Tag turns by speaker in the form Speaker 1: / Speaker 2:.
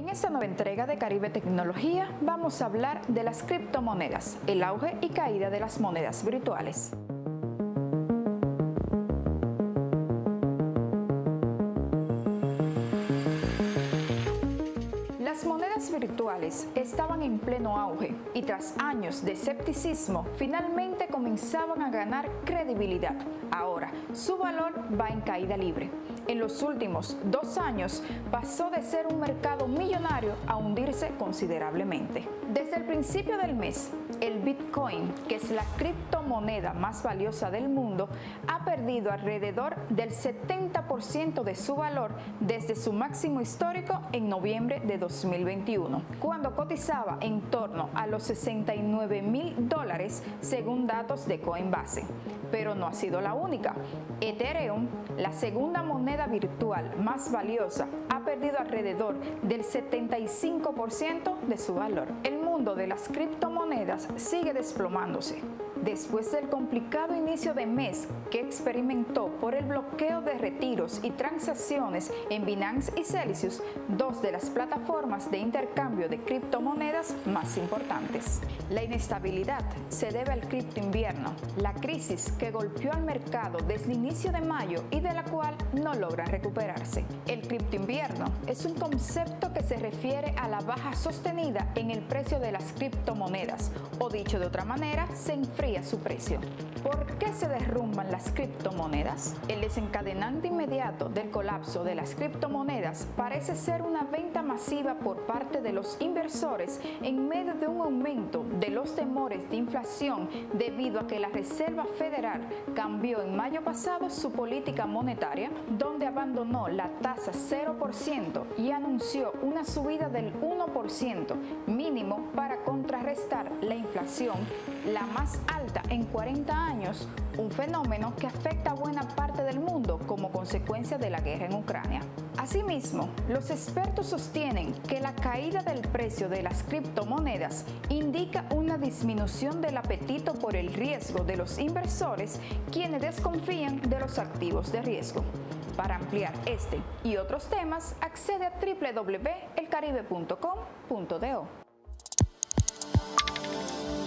Speaker 1: En esta nueva entrega de Caribe Tecnología vamos a hablar de las criptomonedas, el auge y caída de las monedas virtuales. Las monedas virtuales estaban en pleno auge y tras años de escepticismo finalmente comenzaban a ganar credibilidad. Ahora, su valor va en caída libre. En los últimos dos años pasó de ser un mercado millonario a hundirse considerablemente. Desde el principio del mes, el Bitcoin, que es la criptomoneda más valiosa del mundo, ha perdido alrededor del 70% de su valor desde su máximo histórico en noviembre de 2021, cuando cotizaba en torno a los 69 mil dólares según datos de Coinbase. Pero no ha sido la única. Ethereum, la segunda moneda virtual más valiosa, ha perdido alrededor del 75% de su valor. El mundo de las criptomonedas sigue desplomándose después del complicado inicio de mes que experimentó por el bloqueo de retiros y transacciones en Binance y Celsius, dos de las plataformas de intercambio de criptomonedas más importantes. La inestabilidad se debe al cripto invierno, la crisis que golpeó al mercado desde inicio de mayo y de la cual no logra recuperarse. El cripto invierno es un concepto que se refiere a la baja sostenida en el precio de las criptomonedas, o dicho de otra manera, se enfría su precio. ¿Por qué se derrumban las criptomonedas? El desencadenante inmediato del colapso de las criptomonedas parece ser una venta masiva por parte de los inversores en medio de un aumento de los temores de inflación debido a que la Reserva Federal cambió en mayo pasado su política monetaria, donde abandonó la tasa 0% y anunció una subida del 1% mínimo para contrarrestar la inflación, la más alta en 40 años, un fenómeno que afecta a buena parte del mundo como consecuencia de la guerra en Ucrania. Asimismo, los expertos sostienen que la caída del precio de las criptomonedas indica una disminución del apetito por el riesgo de los inversores quienes desconfían de los activos de riesgo. Para ampliar este y otros temas, accede a www.elcaribe.com.do. うん。